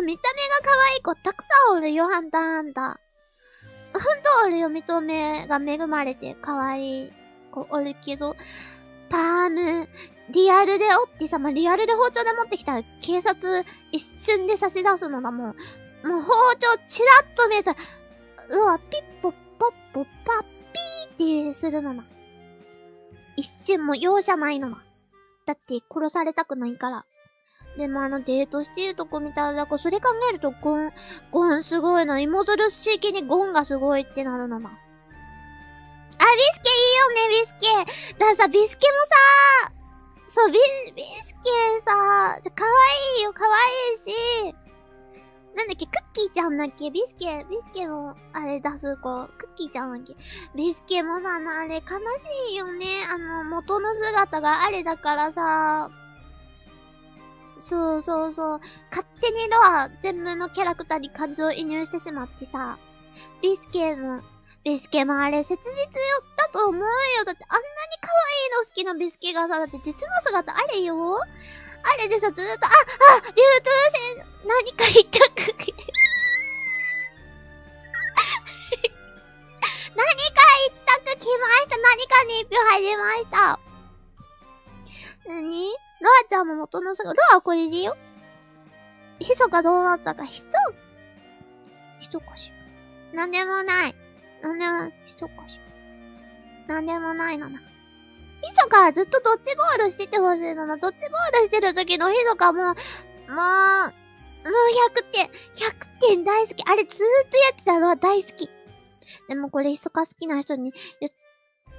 見た目が可愛い子たくさんおるよ、ハンターハンター。ほんとおるよ、見た目が恵まれて可愛い子おるけど、パーム、リアルでおってさ、まあ、リアルで包丁で持ってきたら、警察一瞬で差し出すのだもん。もう包丁チラッと見えたら、うわ、ピッポッポッポッパッピーってするのな。一瞬も容赦ないのな。だって殺されたくないから。でもあのデートしてるとこ見たら、だからそれ考えるとゴン、ゴンすごいな。芋づる式にゴンがすごいってなるのな。あ、ビスケいいよね、ビスケ。だからさ、ビスケもさ、そう、ビ、ビスケさ、かわいいよ、かわいいし、なんだっけ、クッキーちゃんだっけ？ビスケ、ビスケの、あれ出す子、クッキーちゃんだっけ？ビスケもさ、あれ悲しいよね。あの、元の姿があれだからさ、そうそうそう。勝手にロア全部のキャラクターに感情移入してしまってさ、ビスケの、ビスケもあれ切実よだと思うよ。だってあんなに可愛いの好きなビスケがさ、だって実の姿あれよあれでさ、ずーっと、あ、あ、流通線、何か言ったく、何か言ったく来ました。何かに一票入りました。何？ロアちゃんも元の姿、ロアはこれでよ。ヒソがどうなったか、ヒソ、ヒソかしら。なんでもない。なんでもない、ヒソかしら。なんでもないのな。ヒソカはずっとドッジボールしててほしいのな。ドッジボールしてる時のヒソカも、もう、もう100点、100点大好き。あれずーっとやってたのは大好き。でもこれヒソカ好きな人に言っ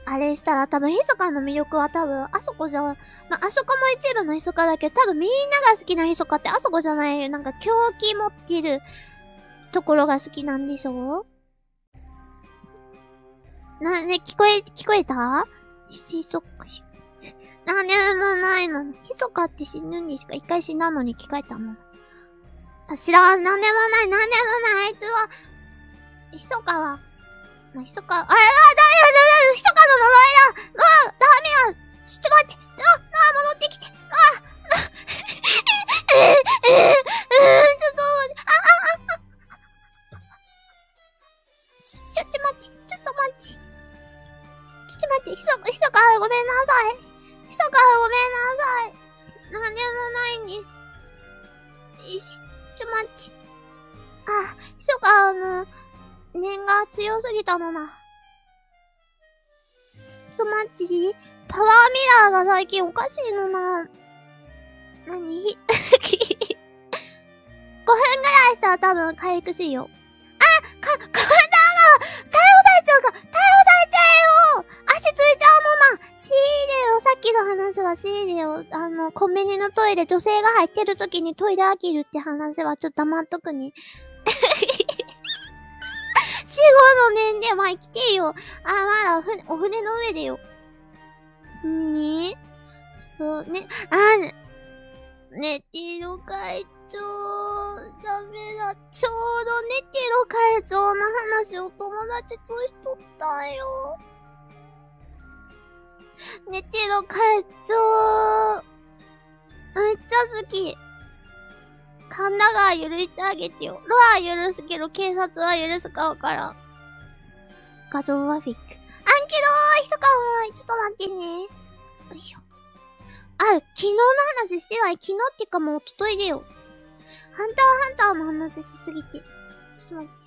あれしたら多分、ヒソカの魅力は多分、あそこじゃ、まあ、あそこも一部のヒソカだけど、多分みんなが好きなヒソカってあそこじゃない、なんか狂気持ってるところが好きなんでしょな、ね、聞こえ、聞こえた？ヒソカ、なんでもないの。ヒソカって死ぬんですか？一回死んだのに聞こえたもん。あ、知らん。なんでもない。なんでもない。あいつは、ヒソカは、まあ、ひそか、あ、あ、だ、だ、だ、ひそかの呪いだあ、ダメやちょっと待ってあ、あ、戻ってきてあ、あえ、え、え、え、ちょっと待って、あ、あ、あ、ちょ、ちょっと待って、ちょっと待って。ちょっと待って、ひそか、ひそか、ごめんなさい。ひそか、ごめんなさい。なんでもないんで。よし、ちょっと待って。あ、ひそか、あの、念が強すぎたのな。ソマッチパワーミラーが最近おかしいのな。なに ?5 分ぐらいしたら多分回復しよう。あか、体が逮捕されちゃうか逮捕されちゃうよ足ついちゃうのな仕入れよさっきの話は仕入れよあの、コンビニのトイレ女性が入ってる時にトイレ飽きるって話はちょっと黙っとくに。死後の年で、まあ来てよ。あ、まだ船、お船の上でよ。にそう、ね、あ、ね、寝てる会長、ダメだ。ちょうど寝てる会長の話を友達としとったよ。寝てる会長、めっちゃ好き。神田川許してあげてよ。ロアは許すけど、警察は許すかわからん。画像はフィック。あんけどー、ひそかも、ちょっと待ってね。よいしょ。あ、昨日の話してない。昨日ってかもう、おとといでよ。ハンターハンターの話しすぎて。ちょっと待って。